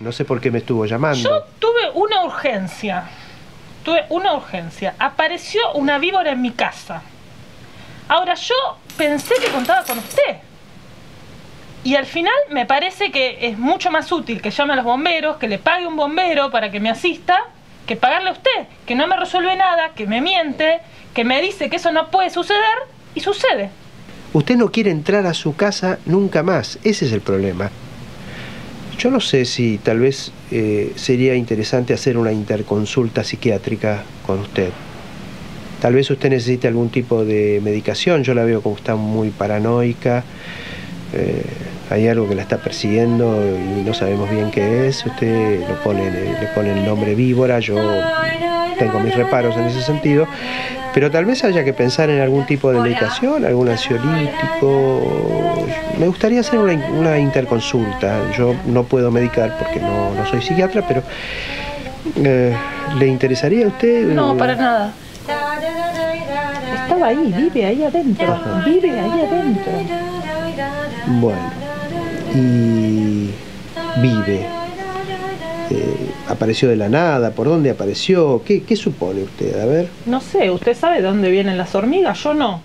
No sé por qué me estuvo llamando. Yo tuve una urgencia. Tuve una urgencia. Apareció una víbora en mi casa. Ahora yo pensé que contaba con usted. Y al final me parece que es mucho más útil que llame a los bomberos, que le pague un bombero para que me asista, que pagarle a usted, que no me resuelve nada, que me miente, que me dice que eso no puede suceder y sucede. Usted no quiere entrar a su casa nunca más, ese es el problema. Yo no sé si tal vez eh, sería interesante hacer una interconsulta psiquiátrica con usted. Tal vez usted necesite algún tipo de medicación, yo la veo como está muy paranoica. Eh, hay algo que la está persiguiendo y no sabemos bien qué es. Usted lo pone, le pone el nombre víbora, yo tengo mis reparos en ese sentido. Pero tal vez haya que pensar en algún tipo de medicación, algún ansiolítico. Me gustaría hacer una, interconsulta. Yo no puedo medicar porque no, soy psiquiatra, pero eh, ¿le interesaría a usted? No, para nada. Estaba ahí, vive ahí adentro, vive ahí adentro. Bueno, y vive. Eh, apareció de la nada, por dónde apareció, ¿Qué, ¿qué supone usted? A ver. No sé, ¿usted sabe de dónde vienen las hormigas? Yo no.